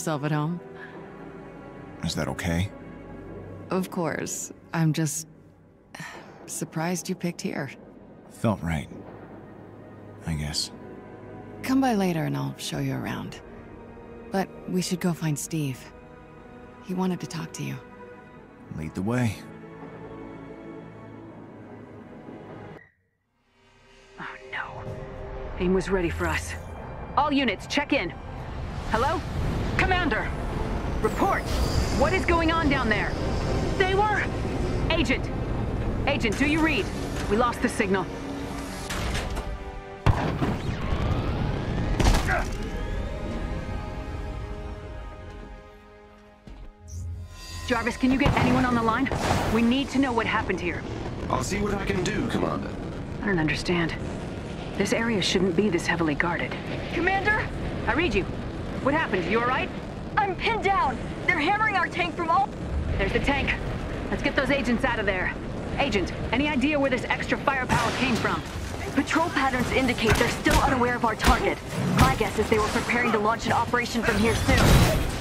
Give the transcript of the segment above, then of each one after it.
Making yourself at home? Is that okay? Of course. I'm just... surprised you picked here. Felt right. I guess. Come by later and I'll show you around. But we should go find Steve. He wanted to talk to you. Lead the way. Oh no. AIM was ready for us. All units, check in. Hello? Commander! Report! What is going on down there? They were... Agent! Agent, do you read? We lost the signal. Jarvis, can you get anyone on the line? We need to know what happened here. I'll see what I can do, Commander. I don't understand. This area shouldn't be this heavily guarded. Commander? I read you. What happened? You alright? I'm pinned down. They're hammering our tank from all... There's the tank. Let's get those agents out of there. Agent, any idea where this extra firepower came from? Patrol patterns indicate they're still unaware of our target. My guess is they were preparing to launch an operation from here soon.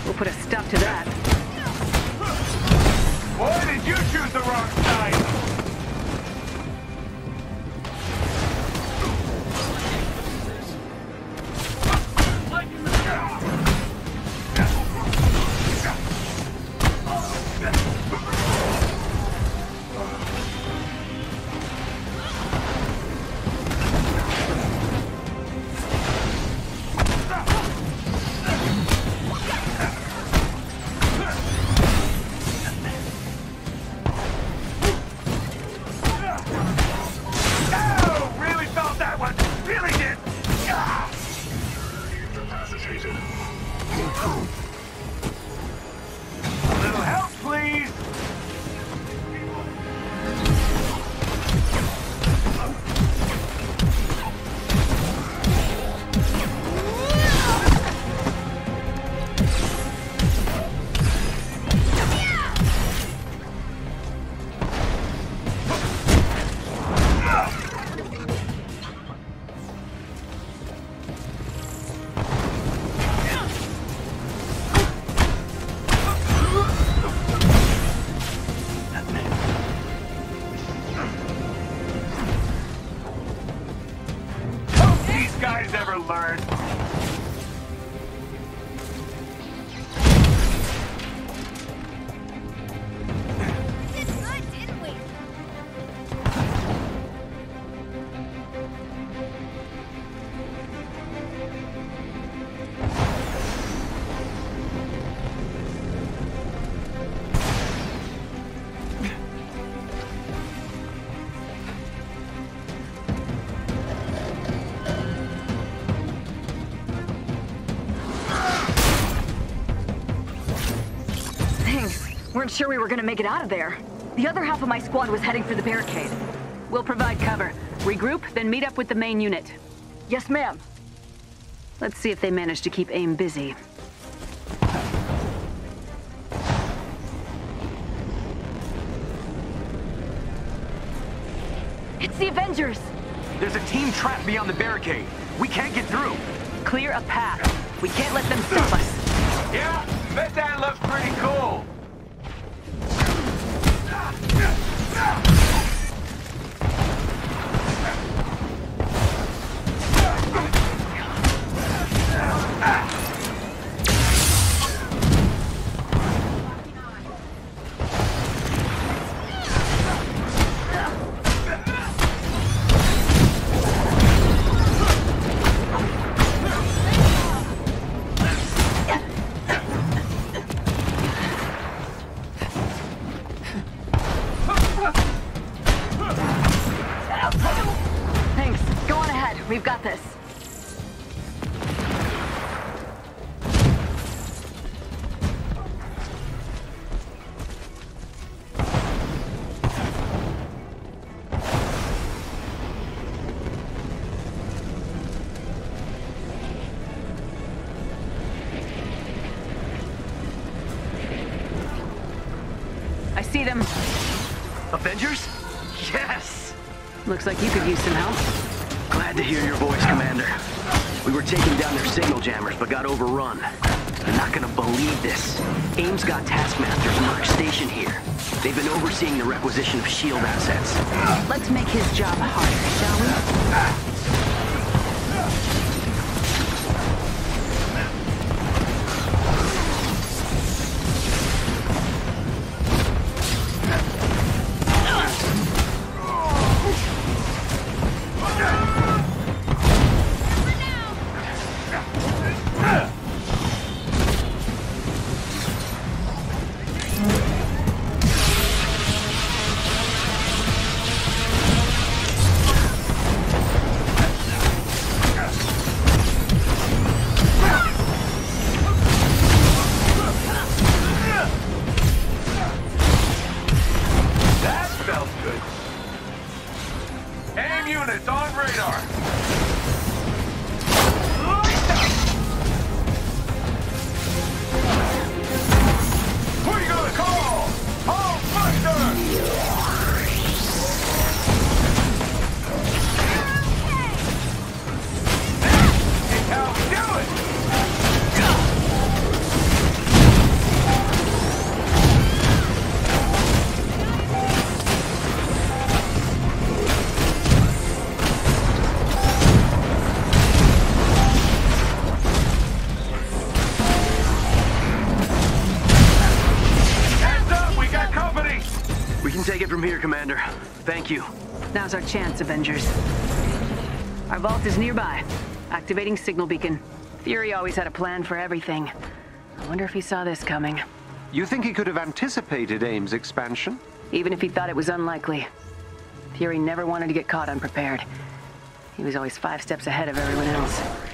We'll put a stop to that. Why did you choose the wrong side? Weren't sure we were gonna make it out of there. The other half of my squad was heading for the barricade. We'll provide cover. Regroup, then meet up with the main unit. Yes, ma'am. Let's see if they manage to keep AIM busy. It's the Avengers! There's a team trapped beyond the barricade. We can't get through. Clear a path. We can't let them stop us. Yeah, bet that looks pretty cool. AIM's got Taskmaster's merc station here. They've been overseeing the requisition of S.H.I.E.L.D. assets. Let's make his job harder, shall we? Now's our chance, Avengers. Our vault is nearby. Activating signal beacon. Fury always had a plan for everything. I wonder if he saw this coming. You think he could have anticipated AIM's expansion? Even if he thought it was unlikely. Fury never wanted to get caught unprepared. He was always five steps ahead of everyone else.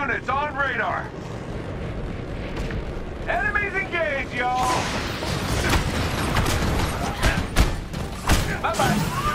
Units on radar. Enemies engaged, y'all. Bye-bye.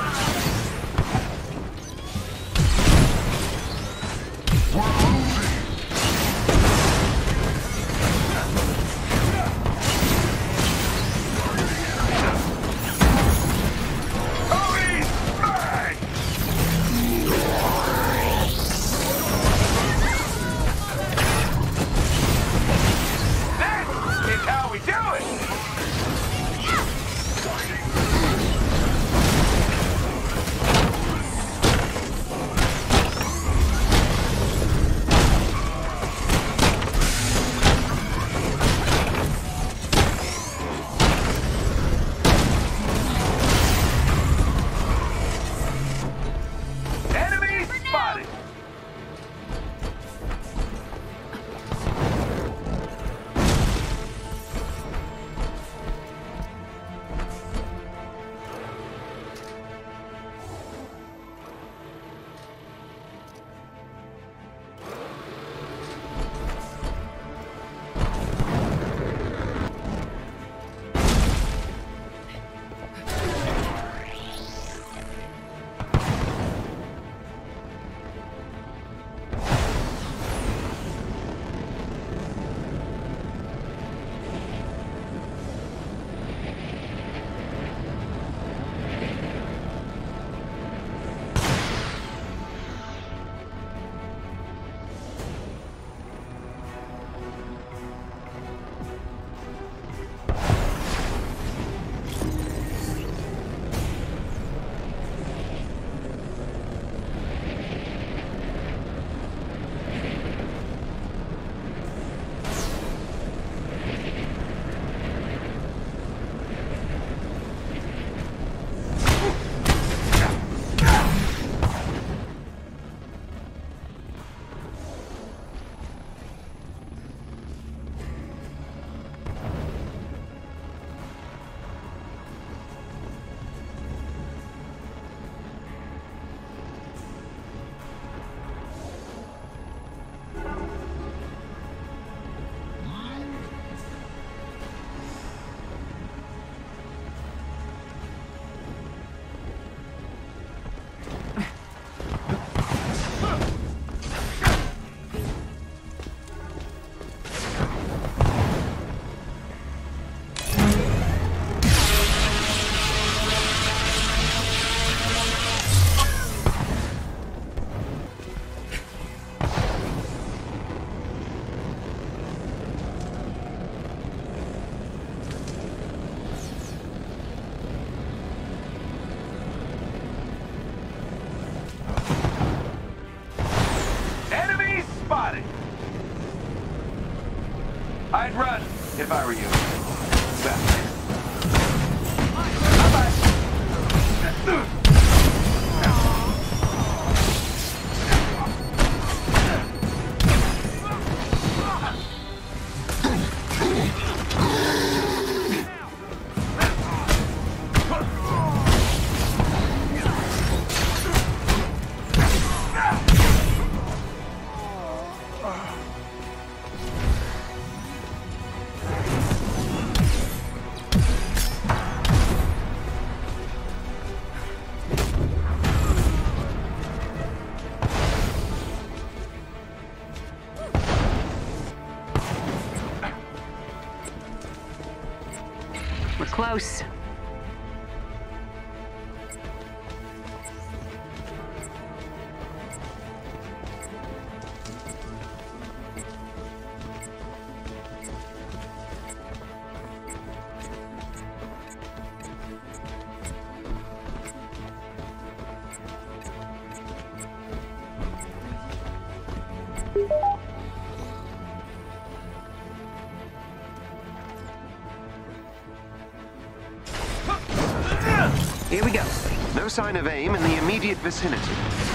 Sign of aim in the immediate vicinity.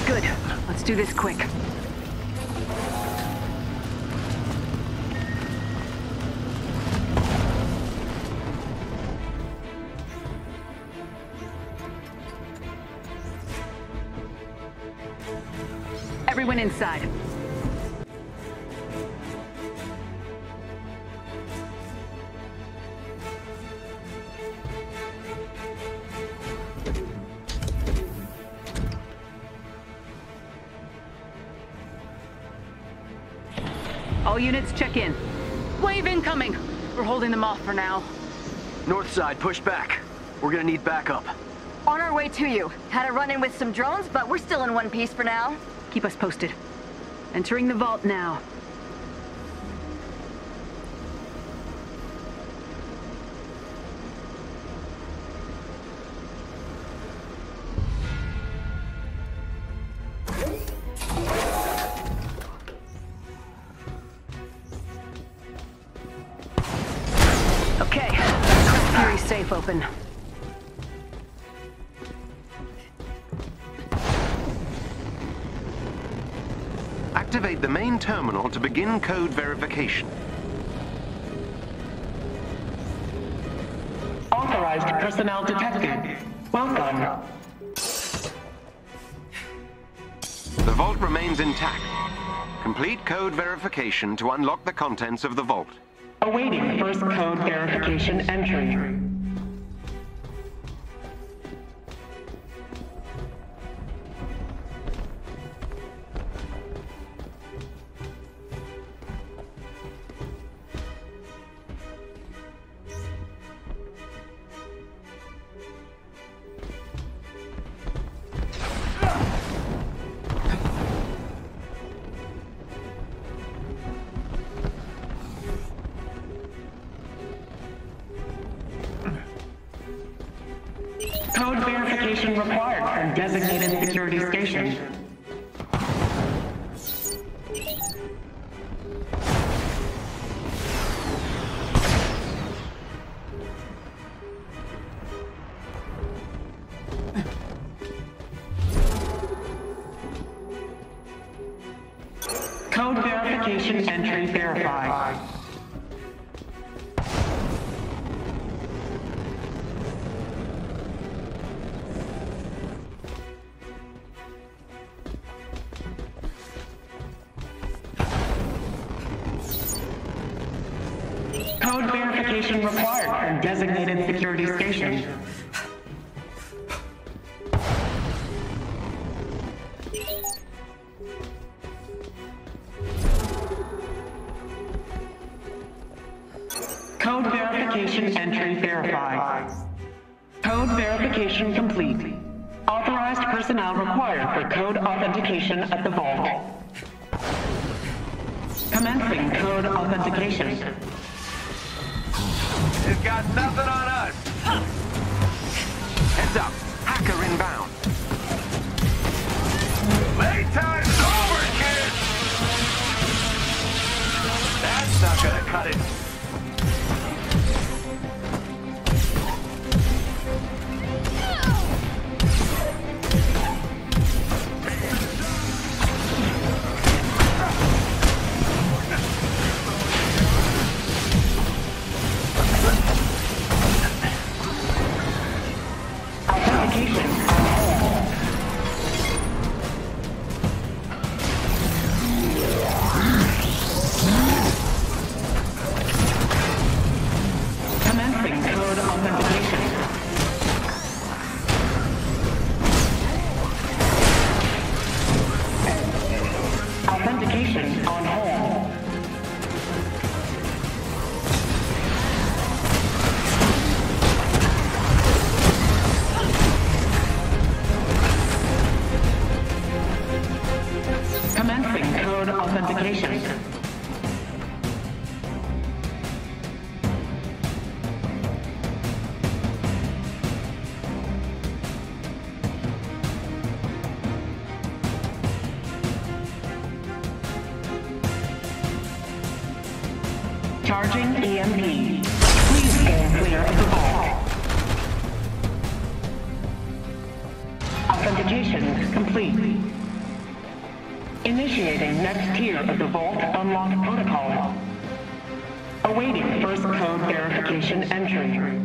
Good. Let's do this quick. Everyone inside. For now. North side, push back. We're gonna need backup. On our way to you. Had a run-in with some drones, but we're still in one piece for now. Keep us posted. Entering the vault now. Terminal to begin code verification. Authorized personnel detected. Welcome. The vault remains intact. Complete code verification to unlock the contents of the vault. Awaiting first code verification entry. Verification entry verified. Charging EMP. Please stand clear of the vault. Authentication complete. Initiating next tier of the Vault Unlock Protocol. Awaiting first code verification entry.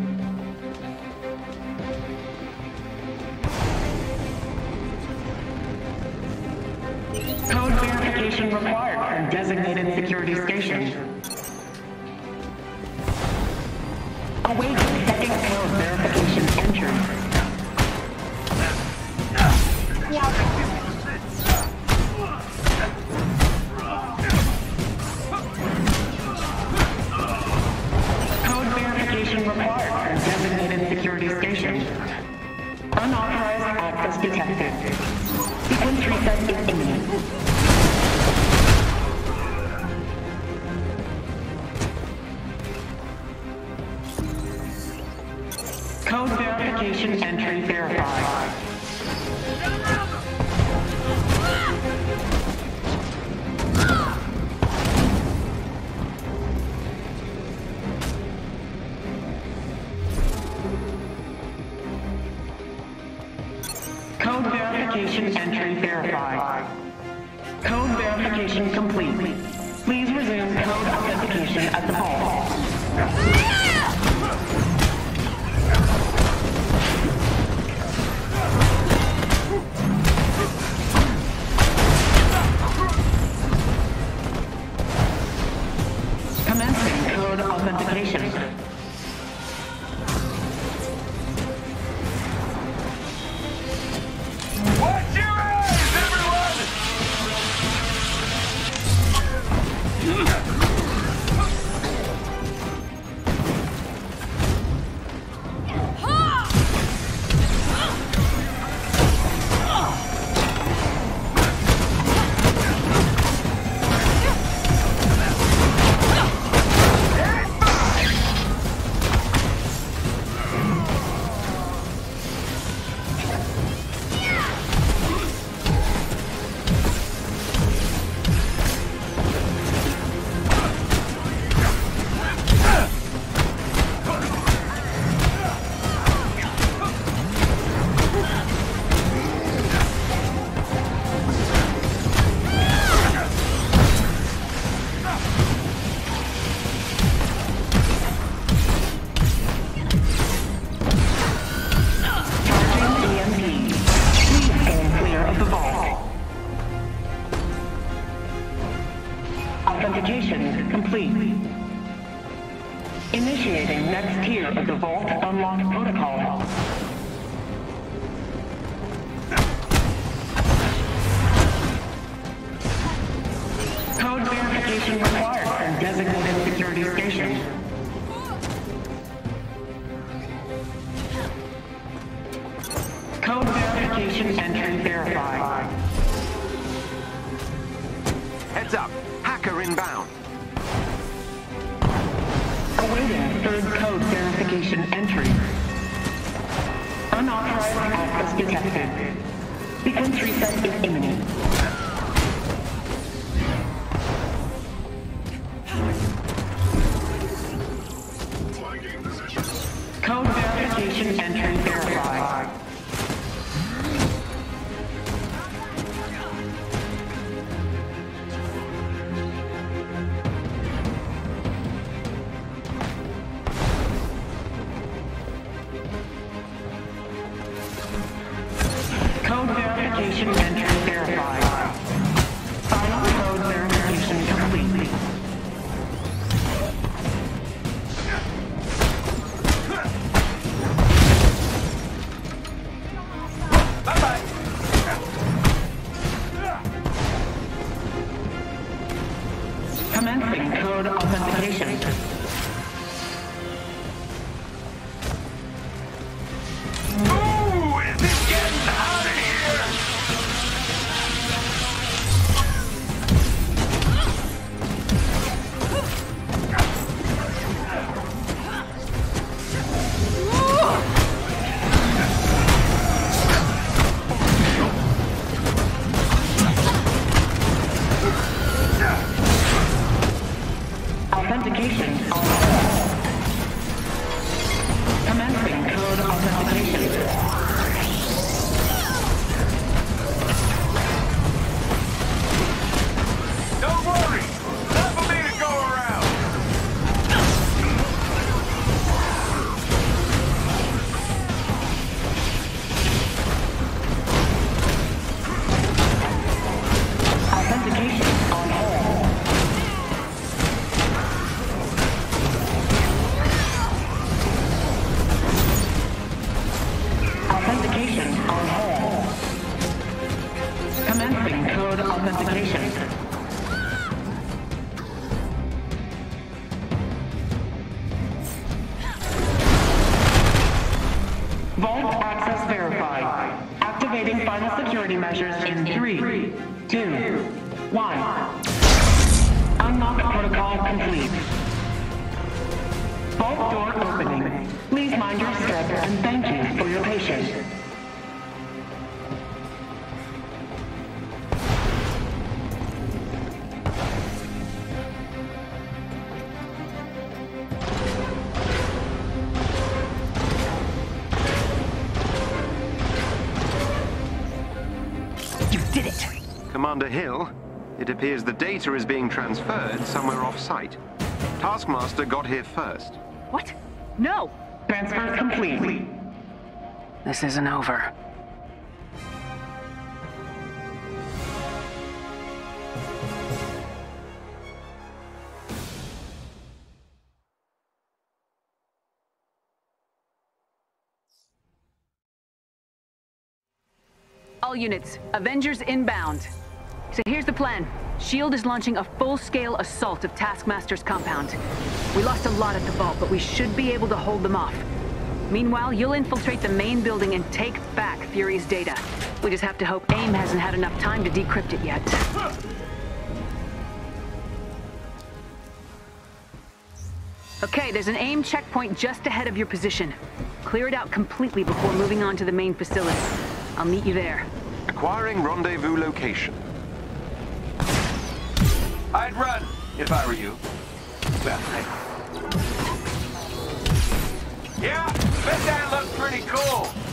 Code verification required from designated security Commander Hill. It appears the data is being transferred somewhere off-site. Taskmaster got here first. What? No! Transfer complete. This isn't over. All units, Avengers inbound. So here's the plan. S.H.I.E.L.D. is launching a full-scale assault of Taskmaster's compound. We lost a lot at the vault, but we should be able to hold them off. Meanwhile, you'll infiltrate the main building and take back Fury's data. We just have to hope AIM hasn't had enough time to decrypt it yet. Okay, there's an AIM checkpoint just ahead of your position. Clear it out completely before moving on to the main facility. I'll meet you there. Acquiring rendezvous location. I'd run if I were you. Well. Yeah, bet that looks pretty cool.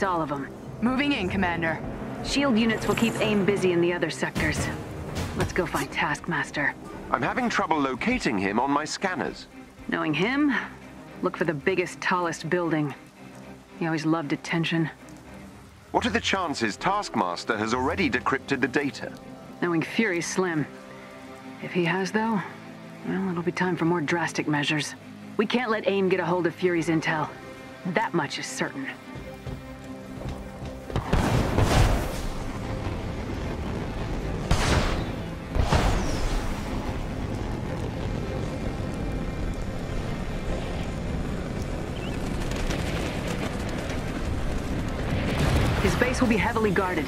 That's all of them. Moving in, Commander. Shield units will keep AIM busy in the other sectors. Let's go find Taskmaster. I'm having trouble locating him on my scanners. Knowing him, look for the biggest, tallest building. He always loved attention. What are the chances Taskmaster has already decrypted the data? Knowing Fury's slim. If he has, though, well, it'll be time for more drastic measures. We can't let AIM get a hold of Fury's intel. That much is certain. Base will be heavily guarded.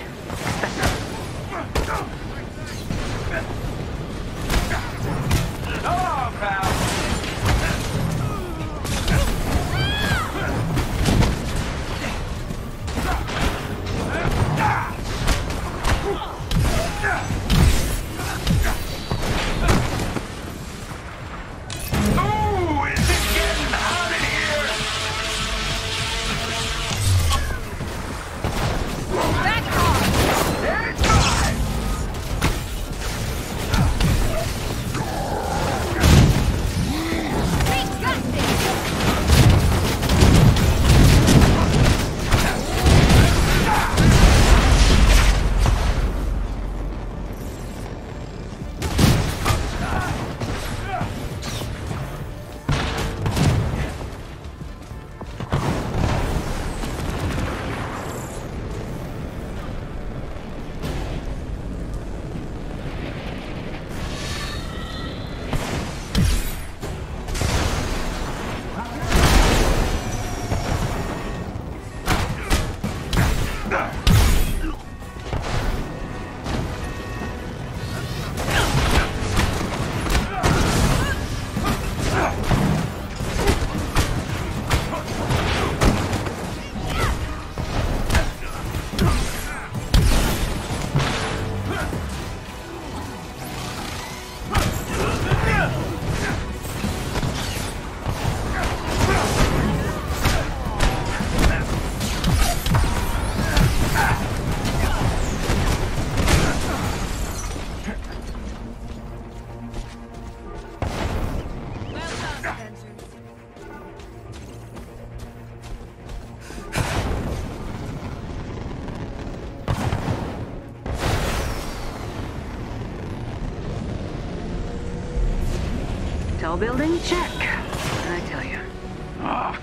Building? Check. I tell you. Ah,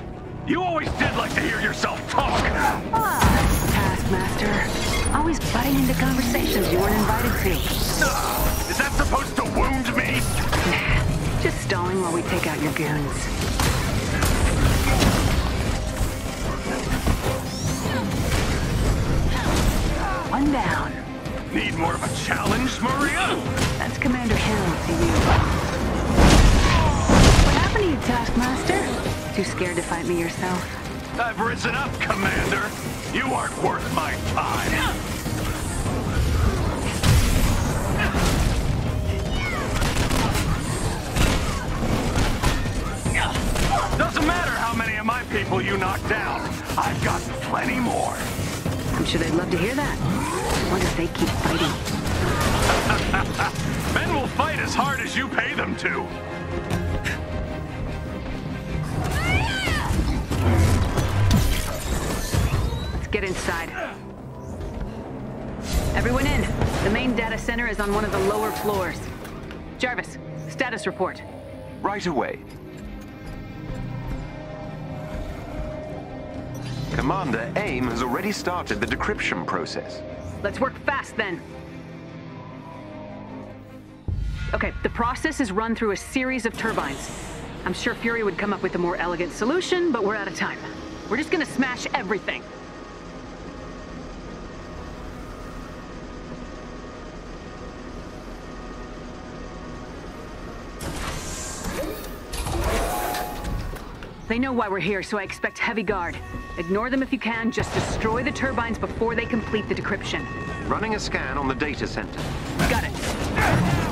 you always did like to hear yourself talk. Ah, Taskmaster. Always butting into conversations you weren't invited to. Ah, Is that supposed to wound me? Just stalling while we take out your goons. One down. Need more of a challenge, Maria? That's Commander Hill to you. Happened Taskmaster? Too scared to fight me yourself? I've risen up, Commander. You aren't worth my time. Doesn't matter how many of my people you knock down. I've got plenty more. I'm sure they'd love to hear that. Wonder if they keep fighting. Men will fight as hard as you pay them to. Get inside. Everyone in. The main data center is on one of the lower floors. Jarvis, status report. Right away. Commander, AIM has already started the decryption process. Let's work fast then. Okay, the process is run through a series of turbines. I'm sure Fury would come up with a more elegant solution, but we're out of time. We're just gonna smash everything. They know why we're here, so I expect heavy guard. Ignore them if you can, just destroy the turbines before they complete the decryption. Running a scan on the data center. Got it.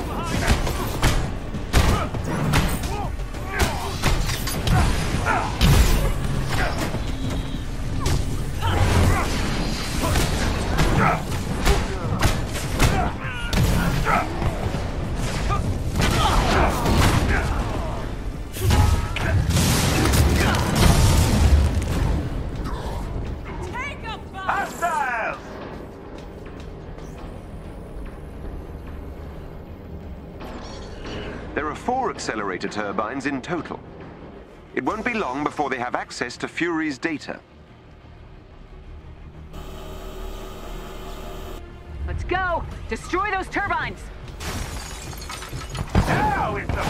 There are four accelerator turbines in total. It won't be long before they have access to Fury's data. Let's go! Destroy those turbines! Now it's a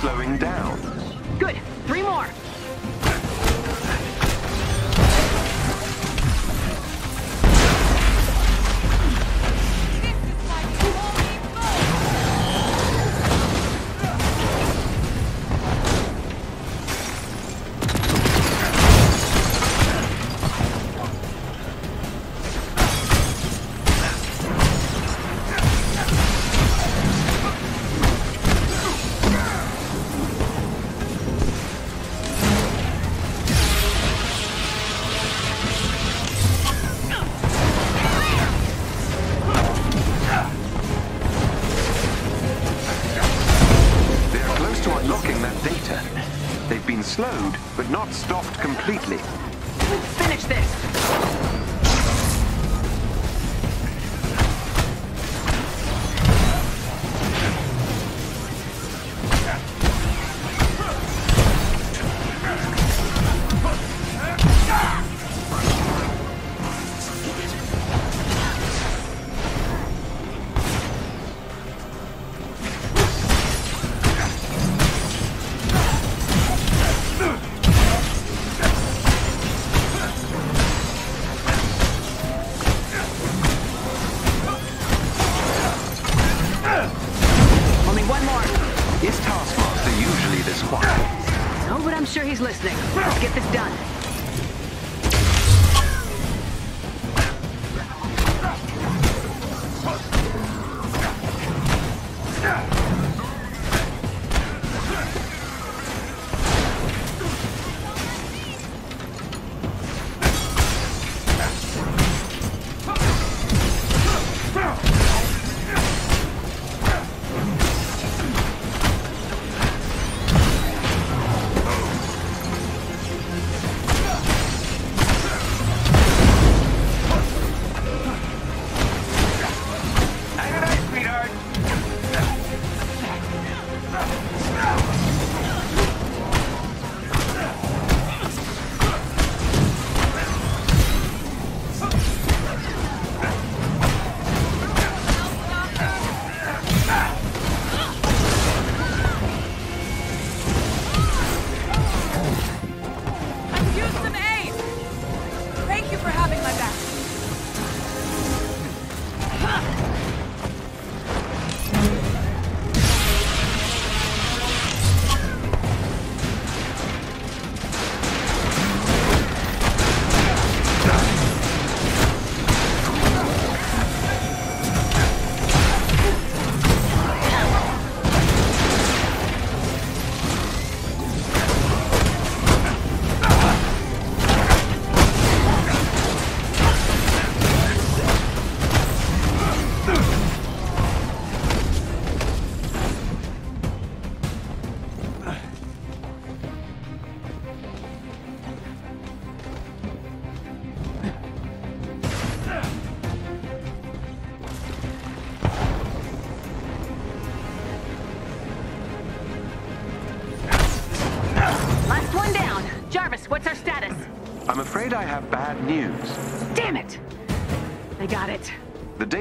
slowing down.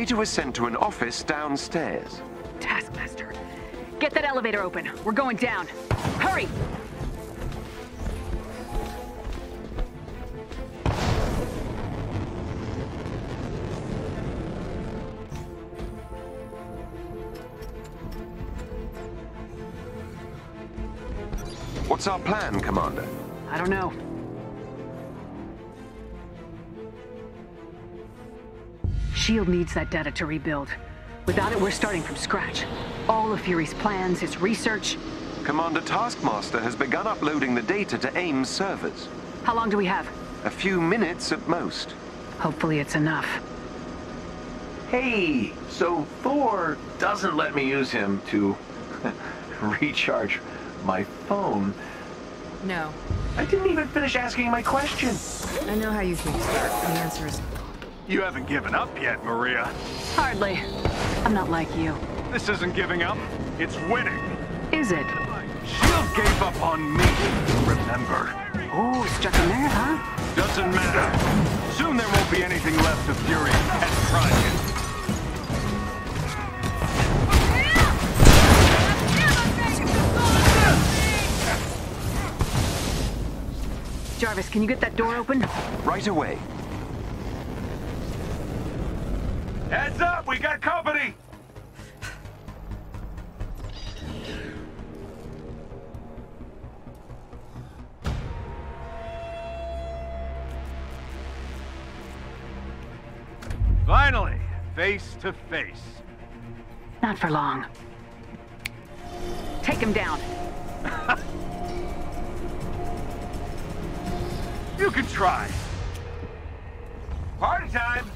Data was sent to an office downstairs. Taskmaster. Get that elevator open. We're going down. Hurry! What's our plan, Commander? I don't know. SHIELD needs that data to rebuild. Without it, we're starting from scratch. All of Fury's plans, his research. Commander Taskmaster has begun uploading the data to AIM's servers. How long do we have? A few minutes at most. Hopefully it's enough. Hey, so Thor doesn't let me use him to recharge my phone. No. I didn't even finish asking my question. I know how you think. The answer is you haven't given up yet, Maria. Hardly. I'm not like you. This isn't giving up. It's winning. Is it? She gave up on me, remember. Oh, just a nerve, huh? Doesn't matter. Soon there won't be anything left of Fury and Project. Jarvis, can you get that door open? Right away. Heads up, we got company! Finally, face to face. Not for long. Take him down. You can try. Party time!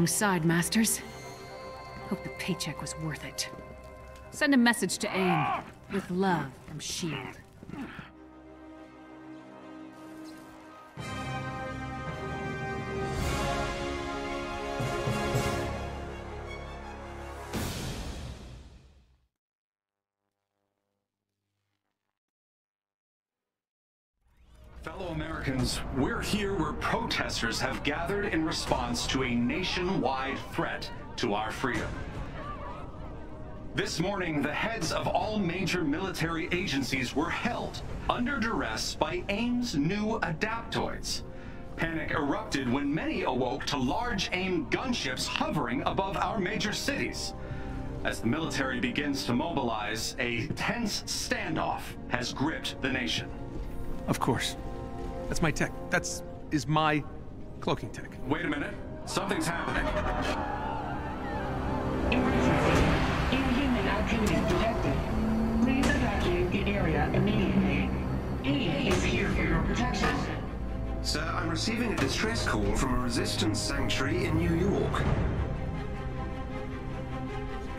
You backed the wrong side, Masters. Hope the paycheck was worth it. Send a message to AIM. With love from S.H.I.E.L.D. We're here where protesters have gathered in response to a nationwide threat to our freedom. This morning, the heads of all major military agencies were held under duress by AIM's new adaptoids. Panic erupted when many awoke to large AIM gunships hovering above our major cities. As the military begins to mobilize, a tense standoff has gripped the nation. Of course. That's my tech. That's is my cloaking tech. Wait a minute. Something's happening. Emergency. Inhuman activity detected. Please evacuate the area immediately. AIM is here for your protection. Sir, I'm receiving a distress call from a resistance sanctuary in New York.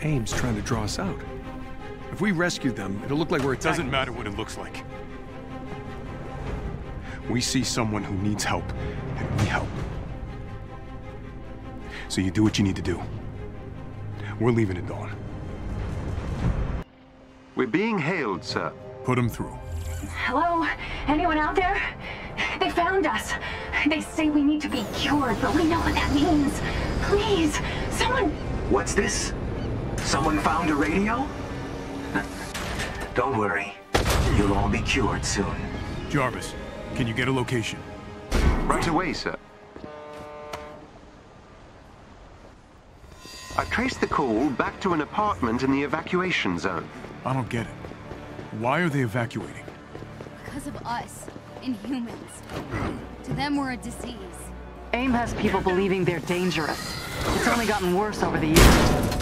AIM's trying to draw us out. If we rescue them, it'll look like we're attacking. Doesn't matter what it looks like. We see someone who needs help, and we help. So you do what you need to do. We're leaving at dawn. We're being hailed, sir. Put them through. Hello? Anyone out there? They found us. They say we need to be cured, but we know what that means. Please, someone... What's this? Someone found a radio? Don't worry. You'll all be cured soon. Jarvis, can you get a location? Right away, sir. I traced the call back to an apartment in the evacuation zone. I don't get it. Why are they evacuating? Because of us, Inhumans. To them, we're a disease. AIM has people believing they're dangerous. It's only gotten worse over the years.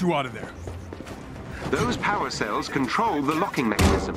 You out of there. Those power cells control the locking mechanism.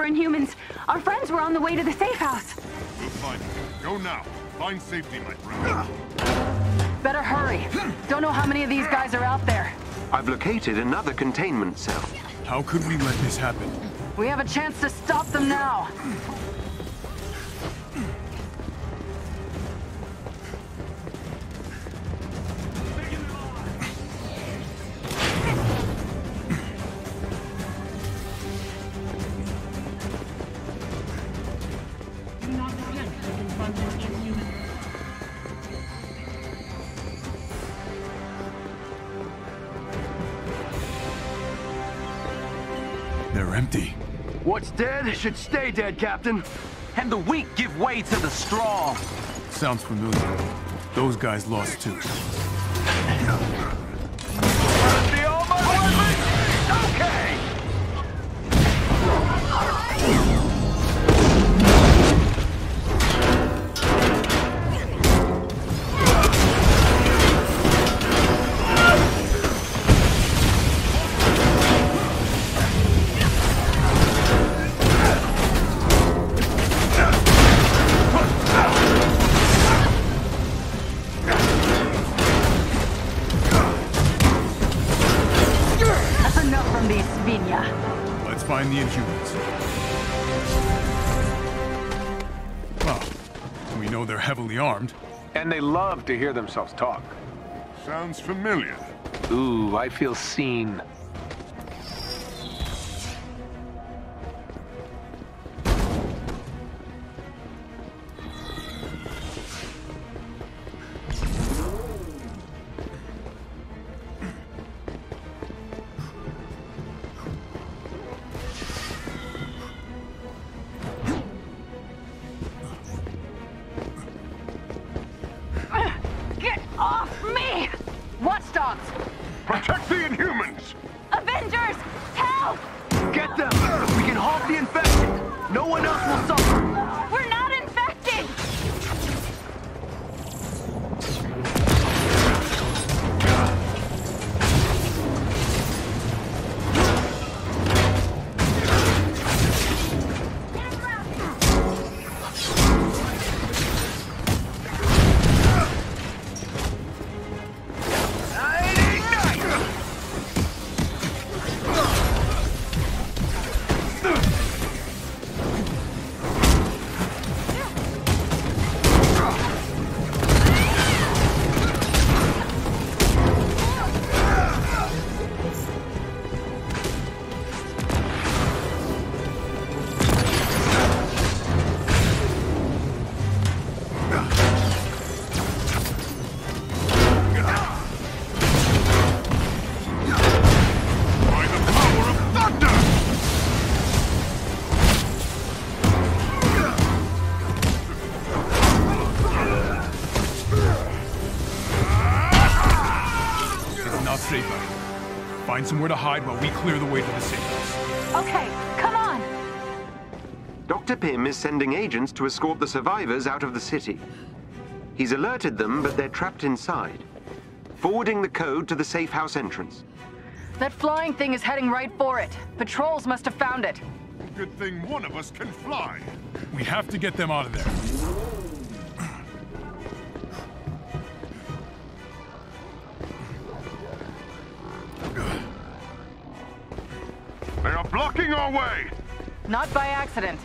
For Inhumans. Our friends were on the way to the safe house. We'll find them. Go now. Find safety, my friend. Better hurry. Don't know how many of these guys are out there. I've located another containment cell. How could we let this happen? We have a chance to stop them now. Dead should stay dead, Captain. And the weak give way to the strong. Sounds familiar. Those guys lost too. Love to hear themselves talk. Sounds familiar. Ooh, I feel seen. Here. Find to hide while we clear the way to the safe house. Okay, come on! Dr. Pym is sending agents to escort the survivors out of the city. He's alerted them, but they're trapped inside. Forwarding the code to the safe house entrance. That flying thing is heading right for it. Patrols must have found it. Good thing one of us can fly. We have to get them out of there. Our way! Not by accident.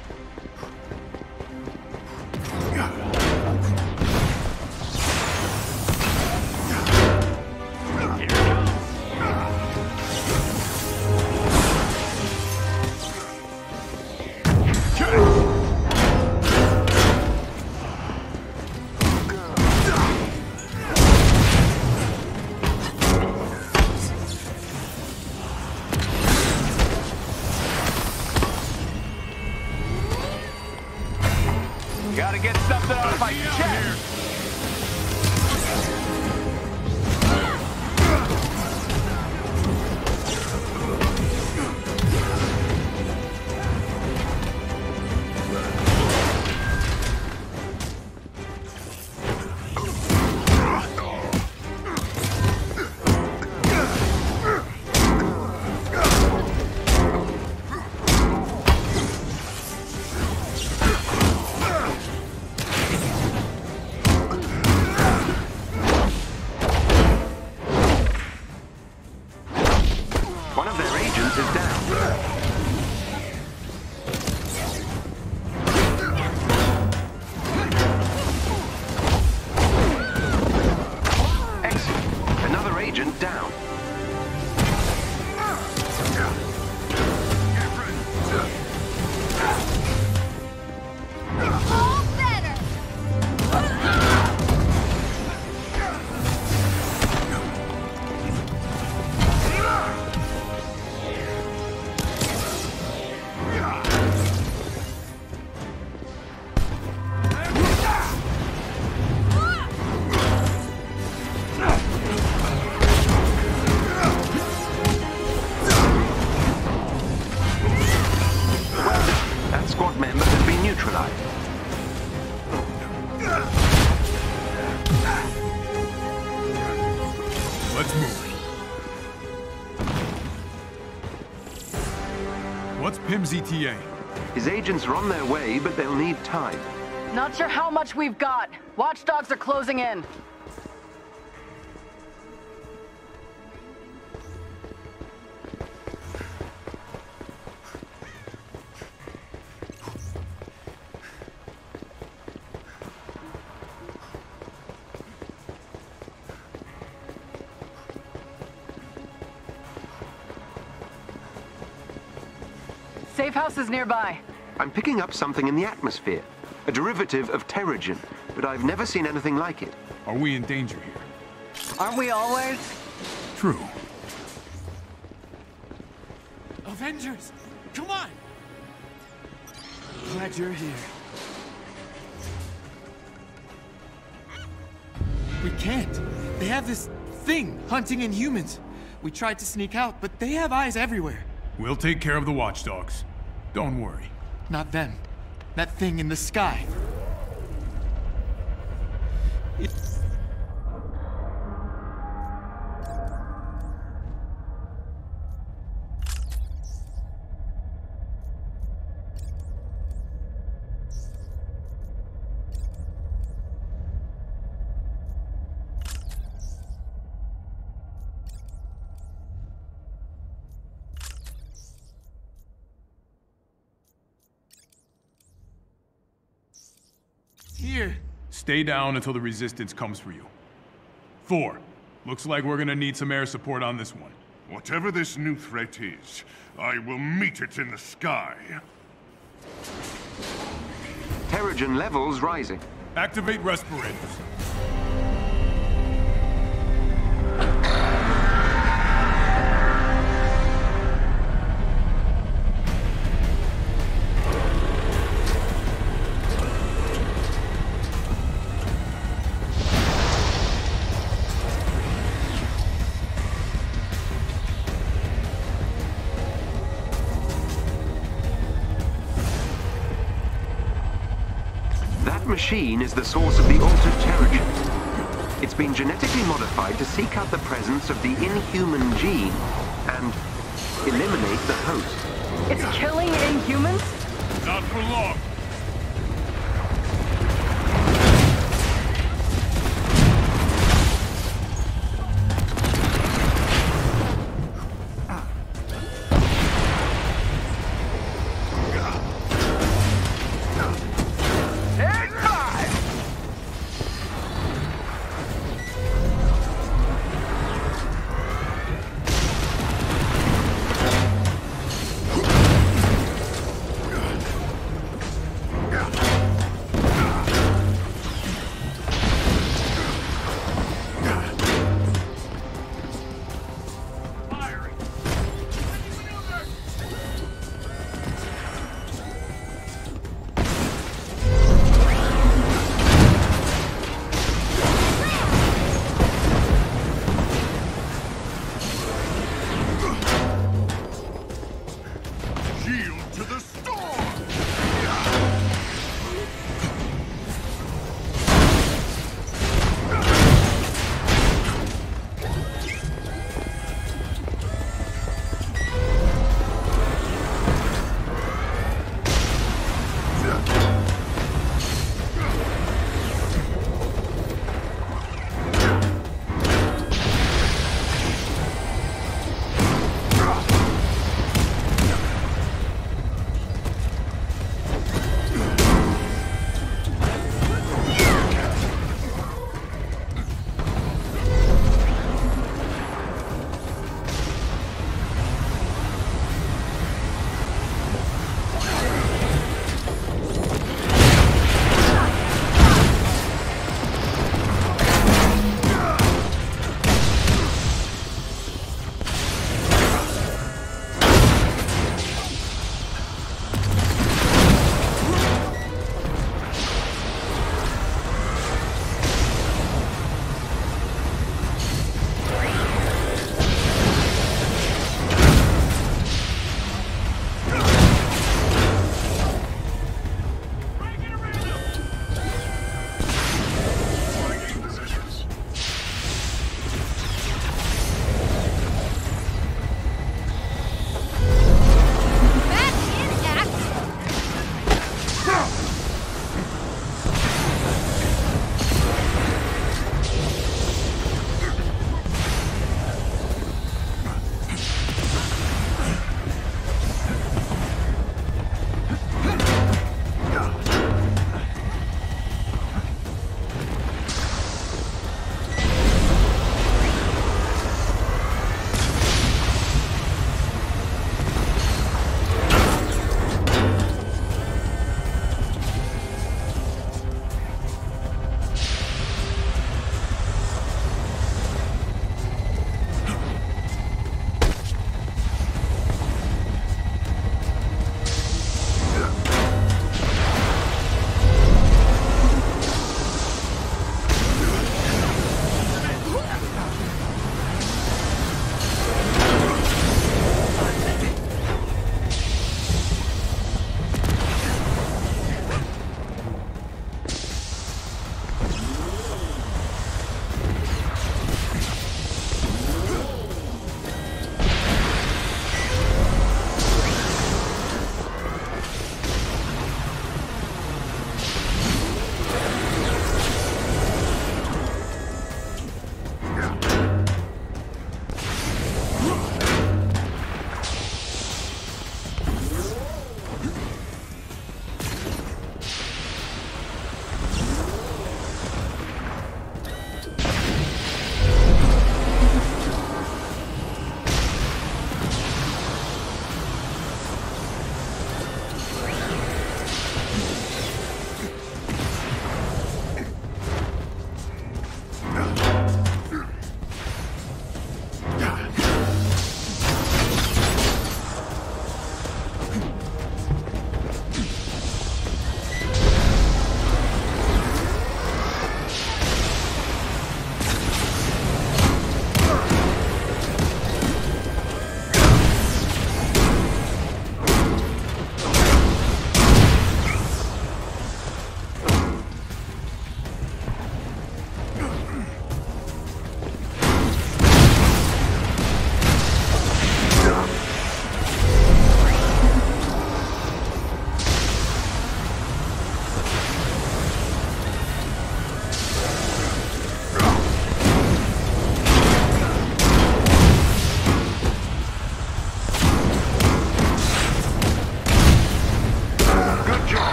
What's ETA? His agents are on their way, but they'll need time. Not sure how much we've got. Watchdogs are closing in. Nearby. I'm picking up something in the atmosphere, a derivative of Terrigen, but I've never seen anything like it. Are we in danger here? Aren't we always? True. Avengers! Come on! Glad you're here. We can't. They have this thing hunting Inhumans. We tried to sneak out, but they have eyes everywhere. We'll take care of the watchdogs. Don't worry. Not them. That thing in the sky. It... Stay down until the resistance comes for you. Four. Looks like we're gonna need some air support on this one. Whatever this new threat is, I will meet it in the sky. Terrigen levels rising. Activate respirators. The source of the altered Terrigen. It's been genetically modified to seek out the presence of the inhuman gene and eliminate the host. It's killing Inhumans? Not for long.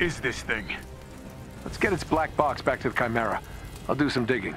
Is this thing? Let's get its black box back to the Chimera. I'll do some digging.